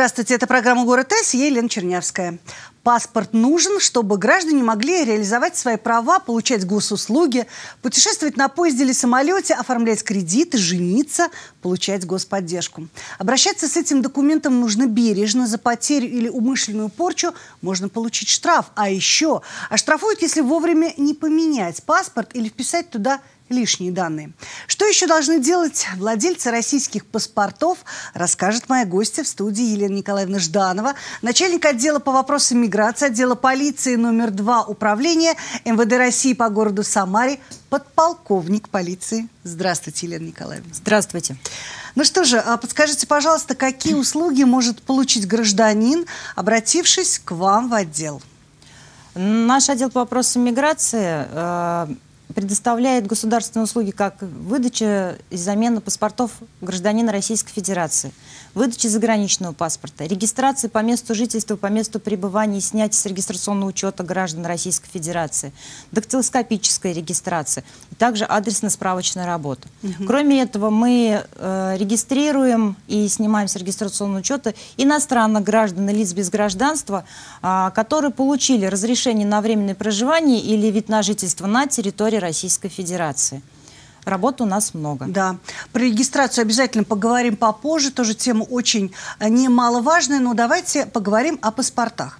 Здравствуйте, это программа «Город С», я Елена Чернявская. Паспорт нужен, чтобы граждане могли реализовать свои права, получать госуслуги, путешествовать на поезде или самолете, оформлять кредиты, жениться, получать господдержку. Обращаться с этим документом нужно бережно. За потерю или умышленную порчу можно получить штраф. А еще оштрафуют, если вовремя не поменять паспорт или вписать туда лишние данные. Что еще должны делать владельцы российских паспортов, расскажет моя гостья в студии Елена Николаевна Жданова, начальник отдела по вопросам миграции, отдела полиции номер два управления МВД России по городу Самаре, подполковник полиции. Здравствуйте, Елена Николаевна. Здравствуйте. Ну что же, а подскажите, пожалуйста, какие услуги может получить гражданин, обратившись к вам в отдел? Наш отдел по вопросам миграции э, предоставляет государственные услуги как выдача и замена паспортов гражданина Российской Федерации, выдача заграничного паспорта, регистрация по месту жительства, по месту пребывания и снятие с регистрационного учета граждан Российской Федерации, дактилоскопическая регистрация, и также адресно-справочная работа. Угу. Кроме этого, мы э, регистрируем и снимаем с регистрационного учета иностранных граждан и лиц без гражданства, э, которые получили разрешение на временное проживание или вид на жительство на территории Российской Федерации. Работы у нас много. Да. Про регистрацию обязательно поговорим попозже. Тоже тема очень э, немаловажная. Но давайте поговорим о паспортах.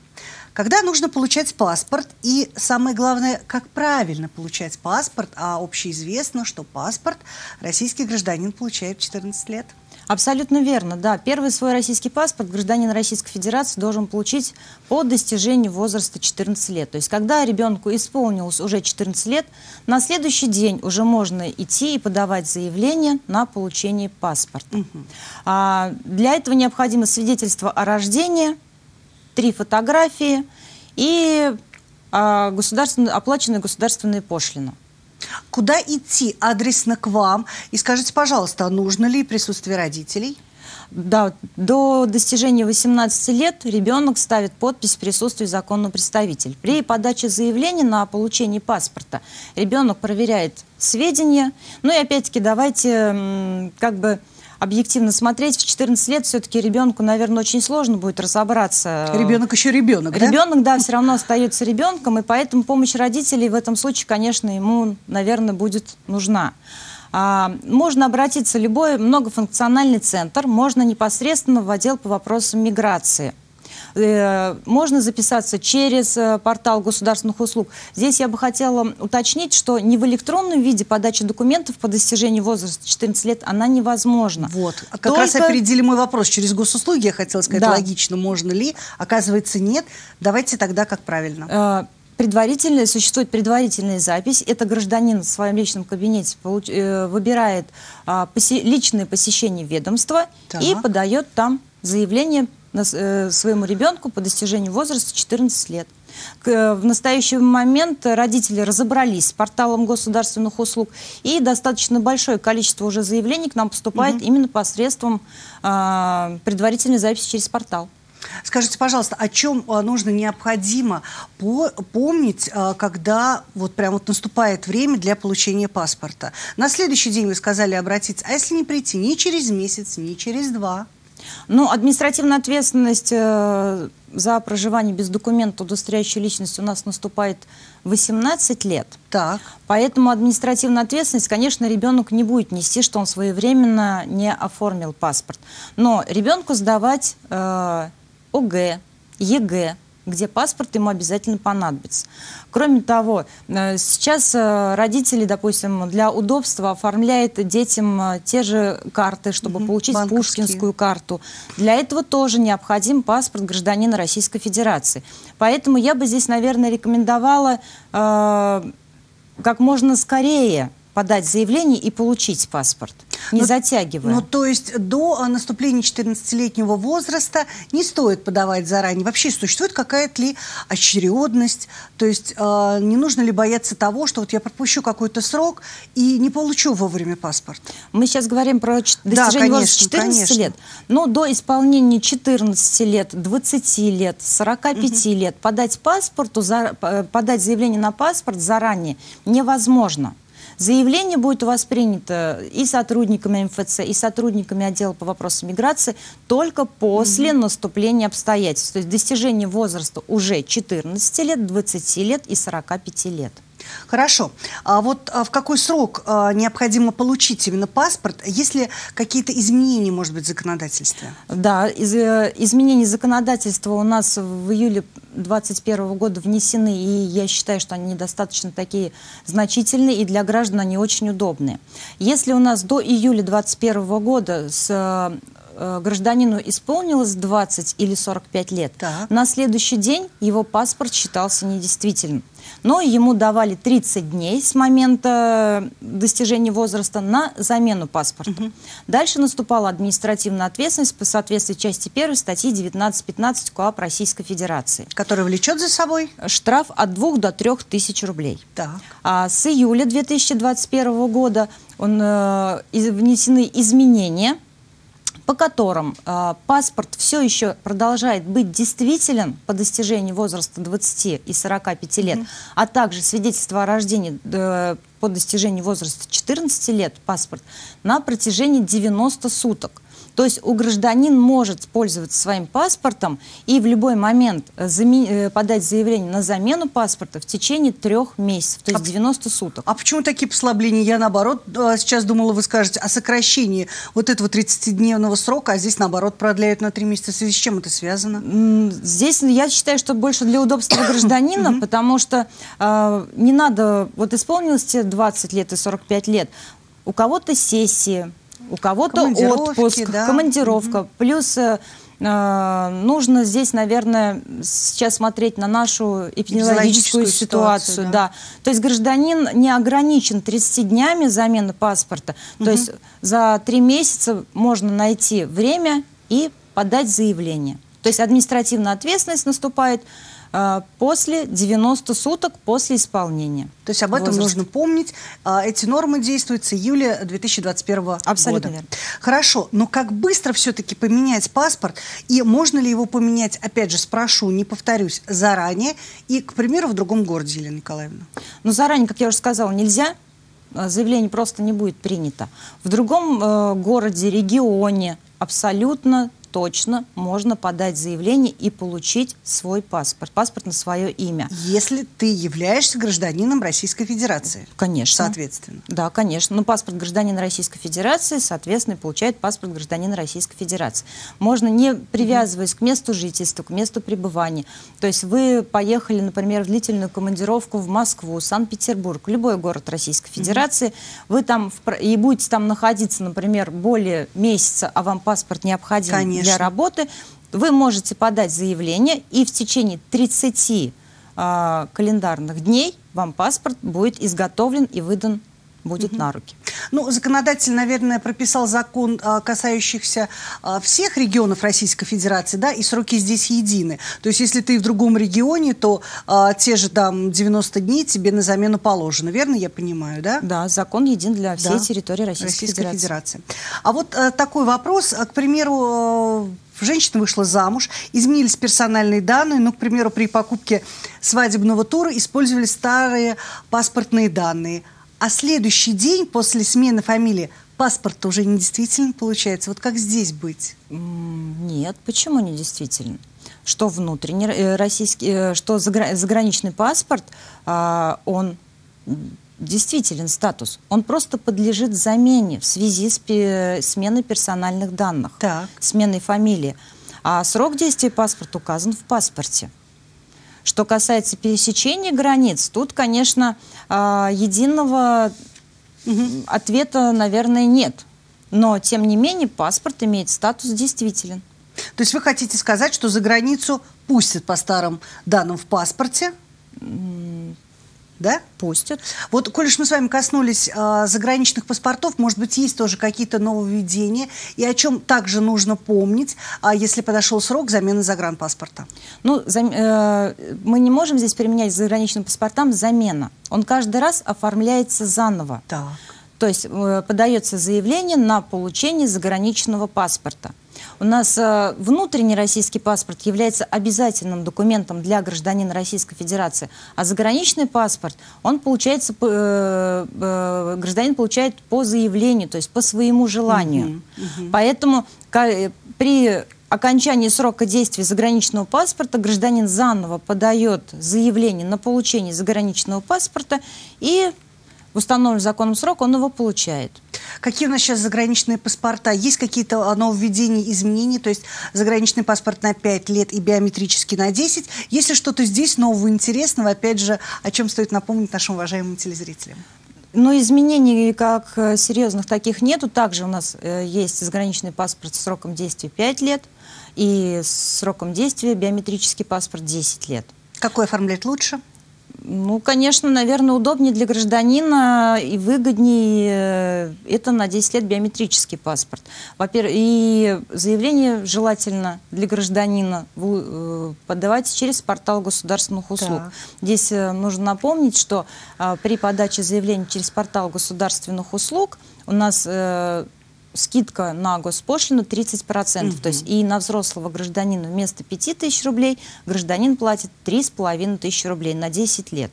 Когда нужно получать паспорт и, самое главное, как правильно получать паспорт, а общеизвестно, что паспорт российский гражданин получает в 14 лет. Абсолютно верно, да. Первый свой российский паспорт гражданин Российской Федерации должен получить по достижению возраста 14 лет. То есть, когда ребенку исполнилось уже 14 лет, на следующий день уже можно идти и подавать заявление на получение паспорта. Угу. А, для этого необходимо свидетельство о рождении, три фотографии и а, государственно, оплаченная государственная пошлина. Куда идти адресно к вам? И скажите, пожалуйста, нужно ли присутствие родителей? Да, до достижения 18 лет ребенок ставит подпись в присутствии законного представителя. При подаче заявления на получение паспорта ребенок проверяет сведения. Ну и опять-таки давайте как бы объективно смотреть, в 14 лет все-таки ребенку, наверное, очень сложно будет разобраться. Ребенок еще ребенок, да? Ребенок, да, все равно остается ребенком, и поэтому помощь родителей в этом случае, конечно, ему, наверное, будет нужна. А, можно обратиться в любой многофункциональный центр, можно непосредственно в отдел по вопросам миграции. Э, можно записаться через э, портал государственных услуг. Здесь я бы хотела уточнить, что не в электронном виде подача документов по достижению возраста 14 лет, она невозможна. Вот. А как Только... раз опередили мой вопрос. Через госуслуги я хотела сказать, да. логично, можно ли. Оказывается, нет. Давайте тогда как правильно. Э предварительная, существует предварительная запись. Это гражданин в своем личном кабинете получ, э, выбирает э, посе, личное посещение ведомства так. и подает там заявление на, э, своему ребенку по достижению возраста 14 лет. К, в настоящий момент родители разобрались с порталом государственных услуг, и достаточно большое количество уже заявлений к нам поступает угу. именно посредством э, предварительной записи через портал. Скажите, пожалуйста, о чем а, нужно, необходимо по помнить, а, когда вот прям вот наступает время для получения паспорта? На следующий день вы сказали обратиться, а если не прийти ни через месяц, ни через два? Ну, административная ответственность э, за проживание без документа, удостоверяющей личность, у нас наступает 18 лет. Так. Поэтому административная ответственность, конечно, ребенок не будет нести, что он своевременно не оформил паспорт. Но ребенку сдавать э, ОГЭ, ЕГЭ, где паспорт ему обязательно понадобится. Кроме того, э, сейчас э, родители, допустим, для удобства оформляют детям э, те же карты, чтобы угу, получить пушкинскую карту. Для этого тоже необходим паспорт гражданина Российской Федерации. Поэтому я бы здесь, наверное, рекомендовала э, как можно скорее подать заявление и получить паспорт. Не ну, затягивая. Ну, то есть до наступления 14-летнего возраста не стоит подавать заранее. Вообще существует какая-то ли очередность? То есть э, не нужно ли бояться того, что вот я пропущу какой-то срок и не получу вовремя паспорт? Мы сейчас говорим про достижение да, конечно, возраста 14 конечно. лет. Но до исполнения 14 лет, 20 лет, 45 угу. лет подать паспорту, за, подать заявление на паспорт заранее невозможно. Заявление будет у вас принято и сотрудниками МФЦ, и сотрудниками отдела по вопросам миграции только после угу. наступления обстоятельств. То есть достижение возраста уже 14 лет, 20 лет и 45 лет. Хорошо. А вот а в какой срок а, необходимо получить именно паспорт? Есть ли какие-то изменения, может быть, в законодательстве? Да, из, э, изменения законодательства у нас в июле 2021 года внесены, и я считаю, что они недостаточно такие значительные, и для граждан они очень удобные. Если у нас до июля 2021 года с э, гражданину исполнилось 20 или 45 лет, так. на следующий день его паспорт считался недействительным но ему давали 30 дней с момента достижения возраста на замену паспорта. Угу. Дальше наступала административная ответственность по соответствии части 1 статьи 19.15 КоАП Российской Федерации. Которая влечет за собой? Штраф от 2 до 3 тысяч рублей. Так. А с июля 2021 года он, э, внесены изменения по которым э, паспорт все еще продолжает быть действителен по достижению возраста 20 и 45 лет, mm -hmm. а также свидетельство о рождении э, по достижению возраста 14 лет паспорт на протяжении 90 суток. То есть у гражданин может пользоваться своим паспортом и в любой момент э, э, подать заявление на замену паспорта в течение трех месяцев, то есть 90 а суток. А почему такие послабления? Я, наоборот, э, сейчас думала, вы скажете о сокращении вот этого 30-дневного срока, а здесь, наоборот, продляют на три месяца. В связи с чем это связано? Здесь я считаю, что больше для удобства гражданина, потому что не надо, вот исполнилось тебе 20 лет и 45 лет, у кого-то сессии, у кого-то отпуск, да? командировка. Угу. Плюс э, э, нужно здесь, наверное, сейчас смотреть на нашу эпидемиологическую ситуацию. ситуацию да. Да. То есть гражданин не ограничен 30 днями замены паспорта. Угу. То есть за три месяца можно найти время и подать заявление. То есть административная ответственность наступает после 90 суток после исполнения. То есть об этом возраста. нужно помнить. А, эти нормы действуют с июля 2021 Абсолютно года. Верно. Хорошо, но как быстро все-таки поменять паспорт? И можно ли его поменять, опять же, спрошу, не повторюсь, заранее и, к примеру, в другом городе, Елена Николаевна? Ну, заранее, как я уже сказала, нельзя заявление просто не будет принято. В другом э, городе, регионе абсолютно точно можно подать заявление и получить свой паспорт, паспорт на свое имя. Если ты являешься гражданином Российской Федерации. Конечно. Соответственно. Да, конечно. Но паспорт гражданина Российской Федерации, соответственно, получает паспорт гражданина Российской Федерации. Можно не привязываясь к месту жительства, к месту пребывания. То есть вы поехали, например, в длительную командировку в Москву, Санкт-Петербург, любой город Российской Федерации, вы там и будете там находиться, например, более месяца, а вам паспорт необходим. Конечно для работы, вы можете подать заявление, и в течение 30 э, а, календарных дней вам паспорт будет изготовлен и выдан будет угу. на руки. Ну, законодатель, наверное, прописал закон, а, касающихся а, всех регионов Российской Федерации, да, и сроки здесь едины. То есть, если ты в другом регионе, то а, те же там 90 дней тебе на замену положено, верно я понимаю, да? Да, закон един для всей да. территории Российской, Российской Федерации. Федерации. А вот а, такой вопрос, к примеру, женщина вышла замуж, изменились персональные данные, ну, к примеру, при покупке свадебного тура использовали старые паспортные данные – а следующий день после смены фамилии паспорт уже недействителен получается. Вот как здесь быть? Нет, почему недействителен? Что внутренний э, российский, э, что заграничный паспорт, а, он действителен статус. Он просто подлежит замене в связи с сменой персональных данных, так. сменой фамилии. А срок действия паспорта указан в паспорте. Что касается пересечения границ, тут, конечно, а, единого ответа, наверное, нет. Но, тем не менее, паспорт имеет статус действителен. То есть вы хотите сказать, что за границу пустят по старым данным в паспорте? Да? Пустят. Вот, коль уж мы с вами коснулись э, заграничных паспортов, может быть, есть тоже какие-то нововведения, и о чем также нужно помнить, э, если подошел срок замены загранпаспорта? Ну, за, э, мы не можем здесь применять заграничным паспортам замена. Он каждый раз оформляется заново. Так. То есть э, подается заявление на получение заграничного паспорта. У нас э, внутренний российский паспорт является обязательным документом для гражданина Российской Федерации, а заграничный паспорт, он получается, э, э, гражданин получает по заявлению, то есть по своему желанию. Угу, угу. Поэтому при окончании срока действия заграничного паспорта гражданин заново подает заявление на получение заграничного паспорта и в установленный законом срок он его получает. Какие у нас сейчас заграничные паспорта? Есть какие-то нововведения, изменения? То есть заграничный паспорт на 5 лет и биометрический на 10. Есть ли что-то здесь нового, интересного? Опять же, о чем стоит напомнить нашим уважаемым телезрителям? Но изменений как э, серьезных таких нету. Также у нас э, есть заграничный паспорт с сроком действия 5 лет и с сроком действия биометрический паспорт 10 лет. Какой оформлять лучше? Ну, конечно, наверное, удобнее для гражданина и выгоднее э, это на 10 лет биометрический паспорт. Во-первых, и заявление желательно для гражданина э, подавать через портал государственных услуг. Так. Здесь э, нужно напомнить, что при подаче заявления через портал государственных услуг у нас скидка на госпошлину 30%. Угу. То есть и на взрослого гражданина вместо 5 тысяч рублей гражданин платит 3,5 тысячи рублей на 10 лет.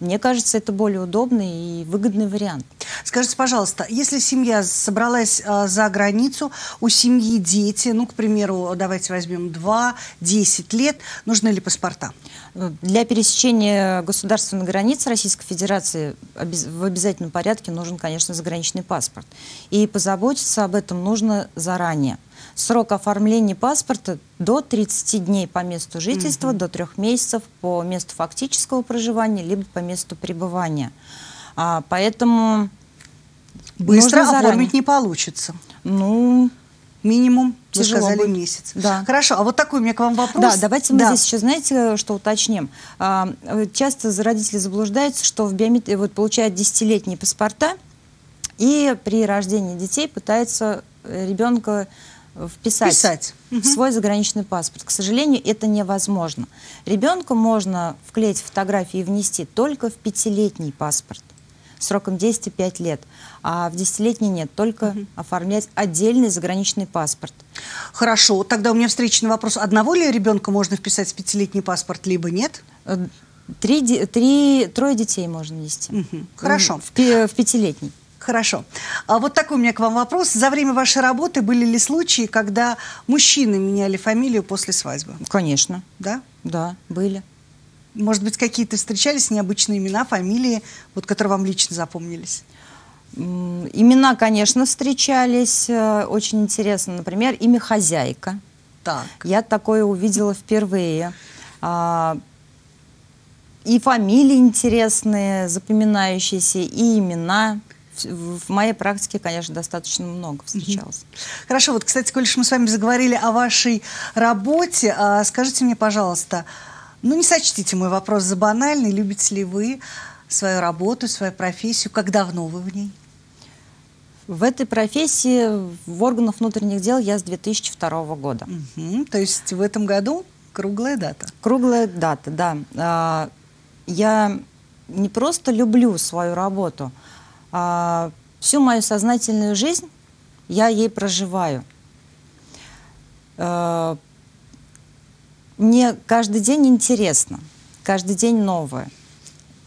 Мне кажется, это более удобный и выгодный вариант. Скажите, пожалуйста, если семья собралась э, за границу, у семьи дети, ну, к примеру, давайте возьмем 2-10 лет, нужны ли паспорта? Для пересечения государственной границы Российской Федерации в обязательном порядке нужен, конечно, заграничный паспорт. И позаботиться об этом нужно заранее. Срок оформления паспорта до 30 дней по месту жительства, угу. до трех месяцев по месту фактического проживания, либо по месту пребывания. А, поэтому быстро оформить не получится. Ну, минимум, Тяжело вы сказали, будет. месяц. Да. Хорошо, а вот такой у меня к вам вопрос. Да, давайте мы да. здесь еще, знаете, что уточним. А, часто родители заблуждаются, что в биометрии вот, получают десятилетние паспорта, и при рождении детей пытаются э, ребенка вписать Писать. в свой заграничный паспорт. К сожалению, это невозможно. Ребенку можно вклеить фотографии и внести только в пятилетний паспорт сроком действия 5 лет, а в десятилетний нет, только угу. оформлять отдельный заграничный паспорт. Хорошо, тогда у меня встречный вопрос. Одного ли ребенка можно вписать в пятилетний паспорт, либо нет? Э, три, три, трое детей можно вести. Угу. Хорошо. В, в пятилетний. Хорошо. А вот такой у меня к вам вопрос. За время вашей работы были ли случаи, когда мужчины меняли фамилию после свадьбы? Конечно. Да? Да, были. Может быть, какие-то встречались необычные имена, фамилии, вот, которые вам лично запомнились? Имена, конечно, встречались. Э, очень интересно. Например, имя «Хозяйка». Так. Я такое увидела впервые. А, и фамилии интересные, запоминающиеся, и имена – в моей практике, конечно, достаточно много встречалось. Хорошо, вот, кстати, коль мы с вами заговорили о вашей работе, а, скажите мне, пожалуйста, ну не сочтите мой вопрос за банальный, любите ли вы свою работу, свою профессию, как давно вы в ней? В этой профессии в органах внутренних дел я с 2002 года. Угу, то есть в этом году круглая дата? Круглая дата, да. А, я не просто люблю свою работу – а, всю мою сознательную жизнь я ей проживаю. Мне каждый день интересно, каждый день новое,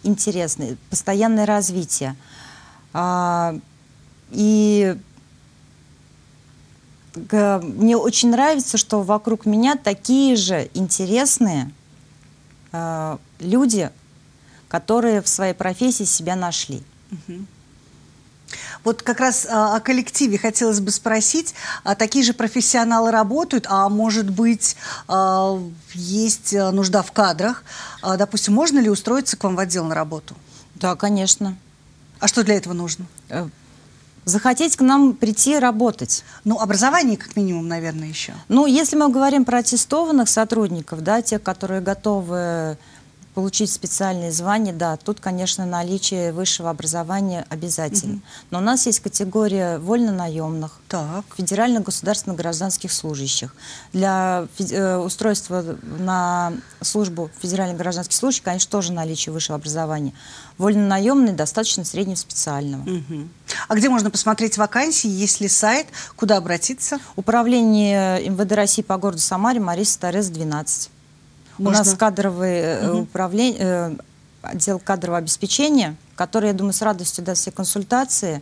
интересное, постоянное развитие. А, и мне очень нравится, что вокруг меня такие же интересные э, люди, которые в своей профессии себя нашли. Угу. Вот как раз а, о коллективе хотелось бы спросить. А такие же профессионалы работают, а может быть, а, есть нужда в кадрах? А, допустим, можно ли устроиться к вам в отдел на работу? Да, конечно. А что для этого нужно? Э, захотеть к нам прийти работать. Ну, образование как минимум, наверное, еще. Ну, если мы говорим про аттестованных сотрудников, да, тех, которые готовы получить специальные звания, да, тут, конечно, наличие высшего образования обязательно. Угу. Но у нас есть категория вольно-наемных, федеральных государственных гражданских служащих. Для э, устройства на службу федеральных гражданских служащих, конечно, тоже наличие высшего образования. Вольно-наемный достаточно среднеспециального. Угу. А где можно посмотреть вакансии? Есть ли сайт? Куда обратиться? Управление МВД России по городу Самаре, Мариса Торез, 12. Можно... У нас кадровый угу. управление, э, отдел кадрового обеспечения, который, я думаю, с радостью даст все консультации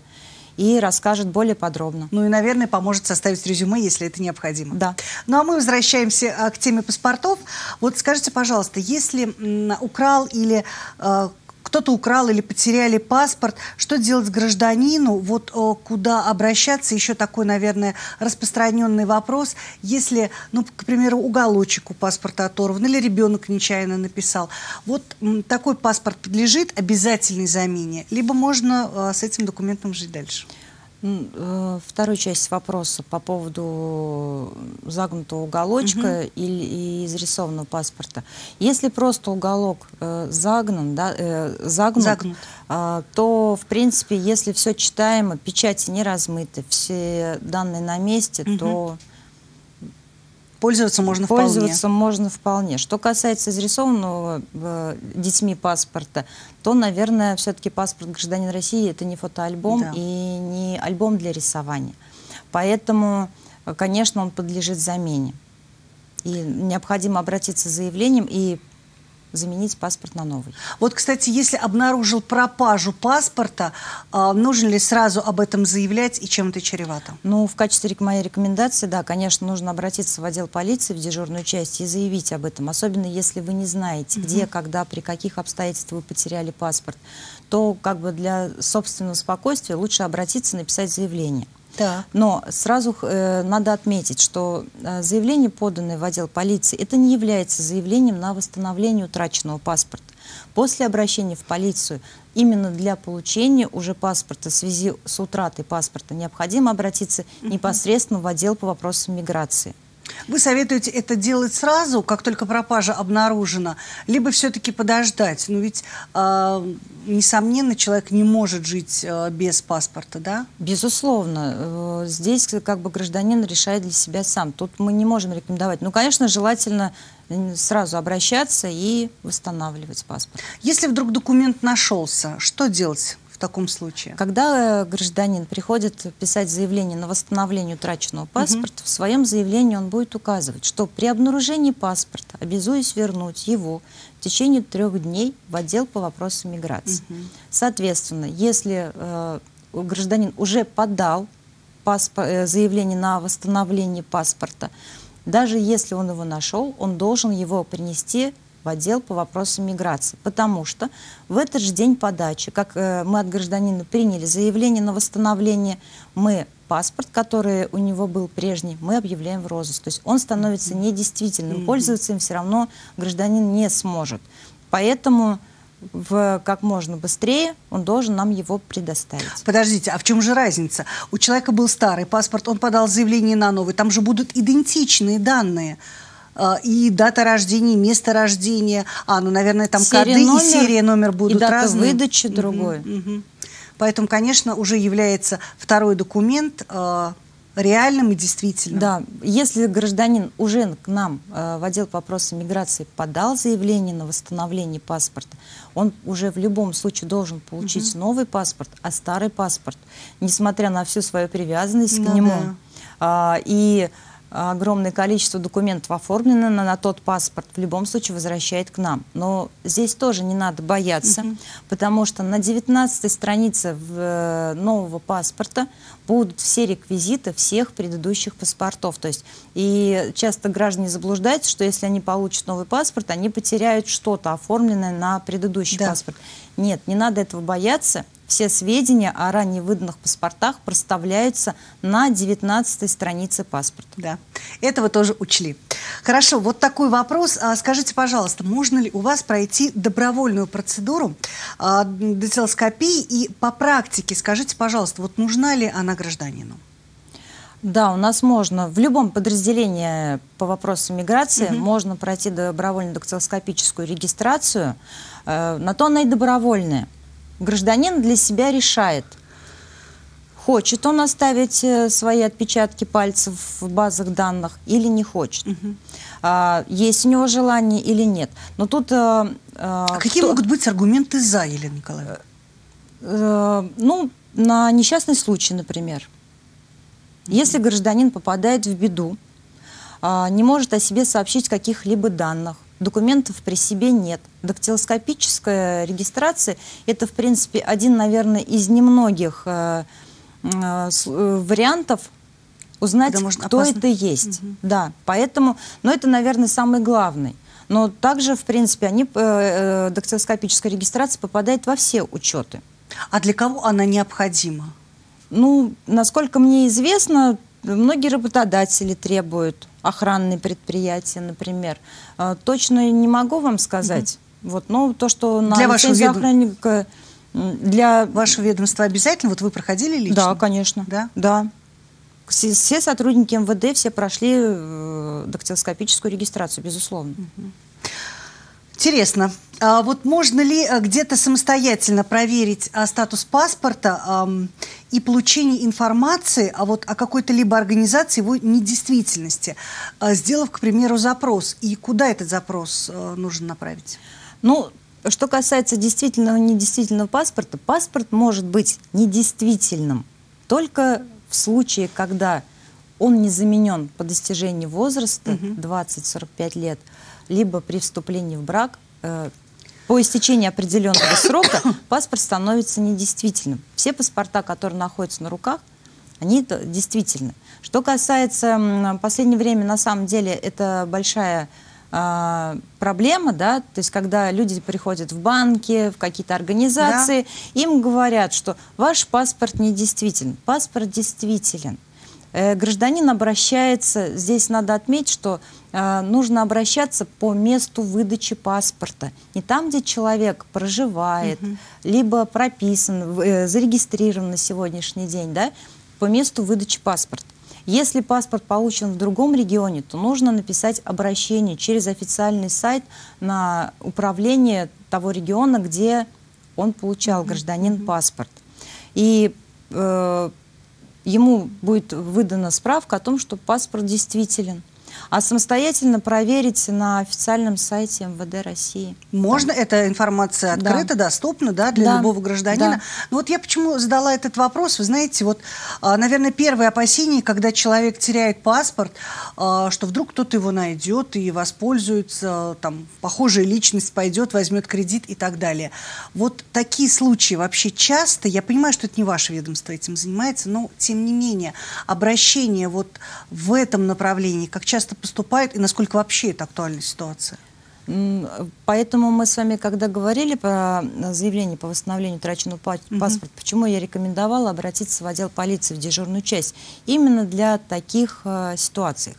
и расскажет более подробно. Ну и, наверное, поможет составить резюме, если это необходимо. Да. Ну а мы возвращаемся а, к теме паспортов. Вот скажите, пожалуйста, если украл или э, кто-то украл или потеряли паспорт, что делать гражданину, вот куда обращаться, еще такой, наверное, распространенный вопрос, если, ну, к примеру, уголочек у паспорта оторван или ребенок нечаянно написал, вот такой паспорт подлежит обязательной замене, либо можно а, с этим документом жить дальше? Э, вторую часть вопроса по поводу загнутого уголочка угу. или изрисованного паспорта. Если просто уголок э, загнан, да, э, загнут, загнут. Э, то, в принципе, если все читаемо, печати не размыты, все данные на месте, угу. то Пользоваться можно вполне. Пользоваться можно вполне. Что касается изрисованного э, детьми паспорта, то, наверное, все-таки паспорт гражданина России это не фотоальбом да. и не альбом для рисования. Поэтому, э, конечно, он подлежит замене. И необходимо обратиться с заявлением и заменить паспорт на новый. Вот, кстати, если обнаружил пропажу паспорта, э, нужно ли сразу об этом заявлять и чем это чревато? Ну, в качестве моей рекомендации, да, конечно, нужно обратиться в отдел полиции, в дежурную часть и заявить об этом. Особенно если вы не знаете, угу. где, когда, при каких обстоятельствах вы потеряли паспорт, то как бы для собственного спокойствия лучше обратиться, написать заявление. Да. Но сразу э, надо отметить, что э, заявление, поданное в отдел полиции, это не является заявлением на восстановление утраченного паспорта. После обращения в полицию именно для получения уже паспорта в связи с утратой паспорта необходимо обратиться непосредственно в отдел по вопросам миграции. Вы советуете это делать сразу, как только пропажа обнаружена, либо все-таки подождать? Ну ведь, э, несомненно, человек не может жить э, без паспорта, да? Безусловно. Э, здесь как бы гражданин решает для себя сам. Тут мы не можем рекомендовать. Ну, конечно, желательно сразу обращаться и восстанавливать паспорт. Если вдруг документ нашелся, что делать? В таком случае? Когда э, гражданин приходит писать заявление на восстановление утраченного паспорта, угу. в своем заявлении он будет указывать, что при обнаружении паспорта обязуюсь вернуть его в течение трех дней в отдел по вопросам миграции. Угу. Соответственно, если э, гражданин уже подал паспор, э, заявление на восстановление паспорта, даже если он его нашел, он должен его принести в отдел по вопросам миграции, потому что в этот же день подачи, как э, мы от гражданина приняли заявление на восстановление, мы паспорт, который у него был прежний, мы объявляем в розыск. То есть он становится недействительным, пользоваться им все равно гражданин не сможет. Поэтому в, как можно быстрее он должен нам его предоставить. Подождите, а в чем же разница? У человека был старый паспорт, он подал заявление на новый, там же будут идентичные данные. А, и дата рождения, и место рождения. А, ну, наверное, там серия коды номер, и серия номер будут и дата разные. выдачи другой. Угу, угу. Поэтому, конечно, уже является второй документ э, реальным и действительным. Да, если гражданин уже к нам э, в отдел по вопросам миграции подал заявление на восстановление паспорта, он уже в любом случае должен получить угу. новый паспорт, а старый паспорт, несмотря на всю свою привязанность ну, к нему, да. э, и огромное количество документов оформлено на, на тот паспорт, в любом случае возвращает к нам. Но здесь тоже не надо бояться, угу. потому что на 19 странице в, э, нового паспорта будут все реквизиты всех предыдущих паспортов. То есть, и часто граждане заблуждаются, что если они получат новый паспорт, они потеряют что-то оформленное на предыдущий да. паспорт. Нет, не надо этого бояться все сведения о ранее выданных паспортах проставляются на 19 странице паспорта. Да, этого тоже учли. Хорошо, вот такой вопрос. А, скажите, пожалуйста, можно ли у вас пройти добровольную процедуру а, дактилоскопии? И по практике, скажите, пожалуйста, вот нужна ли она гражданину? Да, у нас можно в любом подразделении по вопросам миграции угу. можно пройти добровольную дактилоскопическую регистрацию. Э, на то она и добровольная. Гражданин для себя решает, хочет он оставить э, свои отпечатки пальцев в базах данных или не хочет. Угу. есть у него желание или нет. Но тут... Э, а какие кто... могут быть аргументы за, Елена Николаевна? ну, на несчастный случай, например. Если гражданин попадает в беду, а, не может о себе сообщить каких-либо данных, документов при себе нет. Дактилоскопическая регистрация – это, в принципе, один, наверное, из немногих э, э, э, вариантов узнать, кто опасно. это есть. Угу. Да, поэтому, но это, наверное, самый главный. Но также, в принципе, они, дактилоскопическая регистрация попадает во все учеты. А для кого она необходима? Ну, насколько мне известно, многие работодатели требуют охранные предприятия, например. А, точно не могу вам сказать. Угу. Вот, но то, что на для вашего ведом... охранника для вашего ведомства обязательно? Вот вы проходили лично? Да, конечно. Да? Да. Все, все сотрудники МВД все прошли э, дактилоскопическую регистрацию, безусловно. Угу. Интересно. А вот можно ли э, где-то самостоятельно проверить а, статус паспорта и получение информации а вот о какой-то либо организации его недействительности, а, сделав, к примеру, запрос? И куда этот запрос а, нужно направить? Ну, что касается действительного и недействительного паспорта, паспорт может быть недействительным только в случае, когда он не заменен по достижении возраста угу. 20-45 лет – либо при вступлении в брак э, по истечении определенного срока паспорт становится недействительным. Все паспорта, которые находятся на руках, они действительны. Что касается в последнее время, на самом деле, это большая э, проблема, да, то есть когда люди приходят в банки, в какие-то организации, да. им говорят, что ваш паспорт недействителен. Паспорт действителен. Э, гражданин обращается, здесь надо отметить, что нужно обращаться по месту выдачи паспорта. Не там, где человек проживает, угу. либо прописан, э, зарегистрирован на сегодняшний день, да, по месту выдачи паспорта. Если паспорт получен в другом регионе, то нужно написать обращение через официальный сайт на управление того региона, где он получал, гражданин, паспорт. И э, ему будет выдана справка о том, что паспорт действителен а самостоятельно проверить на официальном сайте МВД России. Можно? Да. Эта информация открыта, да. доступна да, для да. любого гражданина. Да. Ну вот я почему задала этот вопрос. Вы знаете, вот, а, наверное, первое опасение, когда человек теряет паспорт, а, что вдруг кто-то его найдет и воспользуется, там, похожая личность пойдет, возьмет кредит и так далее. Вот такие случаи вообще часто, я понимаю, что это не ваше ведомство этим занимается, но тем не менее, обращение вот в этом направлении, как часто часто поступает и насколько вообще это актуальная ситуация? Поэтому мы с вами, когда говорили про заявление по восстановлению утраченного паспорта, угу. почему я рекомендовала обратиться в отдел полиции в дежурную часть? Именно для таких э, ситуаций.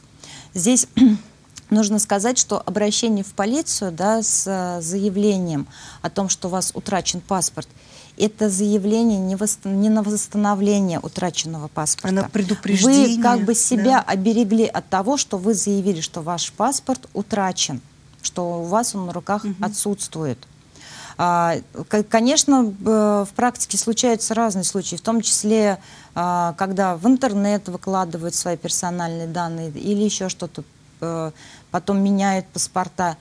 Здесь нужно сказать, что обращение в полицию да, с э, заявлением о том, что у вас утрачен паспорт – это заявление не, восстан не на восстановление утраченного паспорта. А на предупреждение. Вы как бы себя да. оберегли от того, что вы заявили, что ваш паспорт утрачен, что у вас он на руках угу. отсутствует. А, конечно, в практике случаются разные случаи, в том числе, а, когда в интернет выкладывают свои персональные данные или еще что-то, э, потом меняют паспорта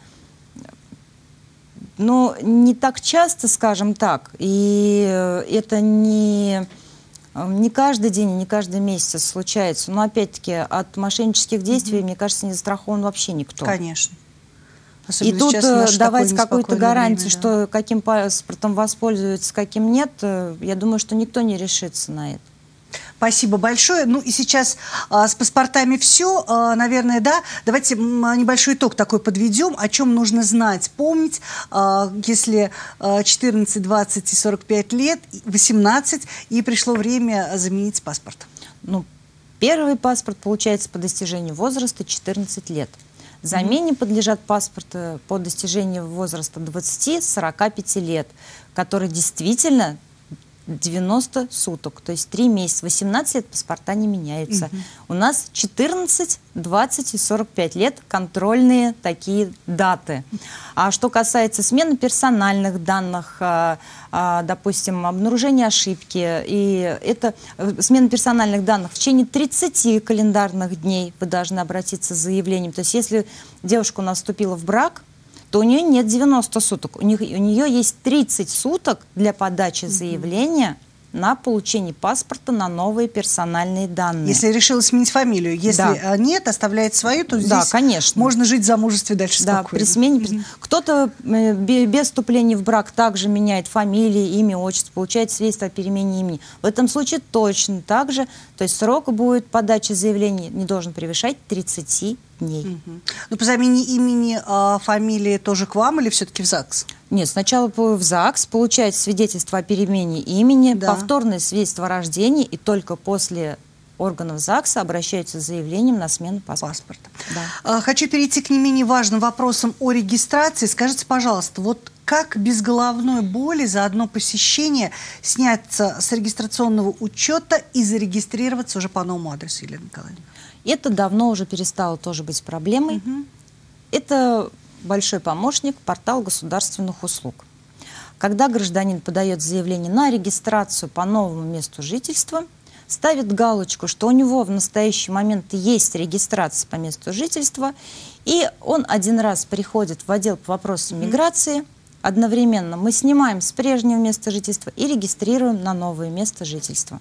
но не так часто, скажем так, и э, это не, э, не каждый день, не каждый месяц случается. Но опять-таки от мошеннических действий, mm-hmm. мне кажется, не застрахован вообще никто. Конечно. Особенно и тут э, давать какую-то гарантию, время, да. что каким паспортом воспользуются, каким нет, я думаю, что никто не решится на это. Спасибо большое. Ну и сейчас а, с паспортами все, а, наверное, да. Давайте небольшой итог такой подведем, о чем нужно знать, помнить, а, если а, 14, 20 и 45 лет, 18, и пришло время заменить паспорт. Ну, первый паспорт получается по достижению возраста 14 лет. Замене mm-hmm. подлежат паспорты по достижению возраста 20-45 лет, который действительно 90 суток, то есть 3 месяца, 18 лет паспорта не меняются. Угу. У нас 14, 20 и 45 лет контрольные такие даты. А что касается смены персональных данных, а, а, допустим, обнаружения ошибки, и это э, смена персональных данных в течение 30 календарных дней вы должны обратиться с заявлением. То есть если девушка у нас вступила в брак, то у нее нет 90 суток. У, них, у нее есть 30 суток для подачи заявления на получение паспорта на новые персональные данные. Если решила сменить фамилию, если да. нет, оставляет свою, то здесь да, конечно. можно жить в замужестве дальше да, спокойно. при смене. Mm-hmm. Кто-то э, без вступления в брак также меняет фамилии, имя, отчество, получает свидетельство о перемене имени. В этом случае точно так же, то есть срок будет подачи заявления не должен превышать 30 дней. Угу. Ну, по замене имени, а, фамилии тоже к вам или все-таки в ЗАГС? Нет, сначала в ЗАГС, получает свидетельство о перемене имени, да. повторное свидетельство о рождении, и только после органов ЗАГСа обращаются с заявлением на смену паспорта. паспорта. Да. А, хочу перейти к не менее важным вопросам о регистрации. Скажите, пожалуйста, вот как без головной боли за одно посещение сняться с регистрационного учета и зарегистрироваться уже по новому адресу, Елена Николаевна? Это давно уже перестало тоже быть проблемой. Угу. Это большой помощник, портал государственных услуг. Когда гражданин подает заявление на регистрацию по новому месту жительства, ставит галочку, что у него в настоящий момент есть регистрация по месту жительства, и он один раз приходит в отдел по вопросам миграции, одновременно мы снимаем с прежнего места жительства и регистрируем на новое место жительства.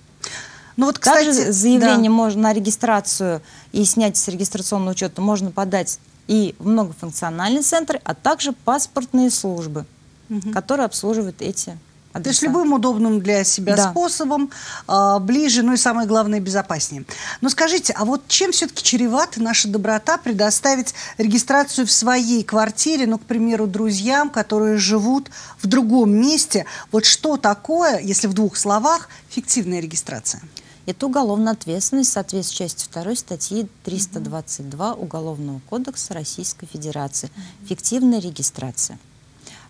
Ну вот, кстати, Также заявление да. можно на регистрацию и снять с регистрационного учета можно подать и в многофункциональные центры, а также паспортные службы, угу. которые обслуживают эти адреса. То есть любым удобным для себя да. способом, а, ближе, ну и самое главное, безопаснее. Но скажите, а вот чем все-таки чревата наша доброта предоставить регистрацию в своей квартире, ну, к примеру, друзьям, которые живут в другом месте? Вот что такое, если в двух словах, фиктивная регистрация? Это уголовная ответственность в соответствии с частью 2 статьи 322 Уголовного кодекса Российской Федерации. Фиктивная регистрация.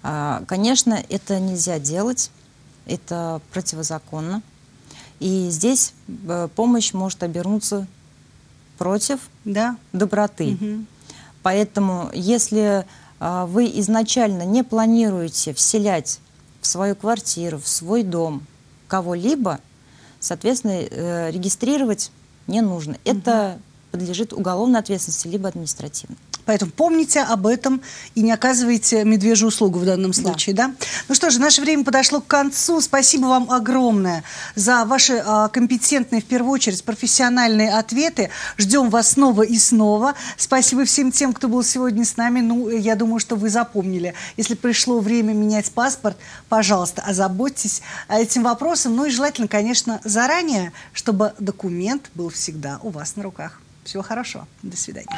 А, конечно, это нельзя делать, это противозаконно. И здесь э, помощь может обернуться против да. доброты. Угу. Поэтому, если а, вы изначально не планируете вселять в свою квартиру, в свой дом кого-либо, соответственно, э, регистрировать не нужно. Это подлежит уголовной ответственности либо административной. Поэтому помните об этом и не оказывайте медвежью услугу в данном случае, да? да? Ну что же, наше время подошло к концу. Спасибо вам огромное за ваши а, компетентные, в первую очередь, профессиональные ответы. Ждем вас снова и снова. Спасибо всем тем, кто был сегодня с нами. Ну, я думаю, что вы запомнили. Если пришло время менять паспорт, пожалуйста, озаботьтесь этим вопросом. Ну и желательно, конечно, заранее, чтобы документ был всегда у вас на руках. Всего хорошего. До свидания.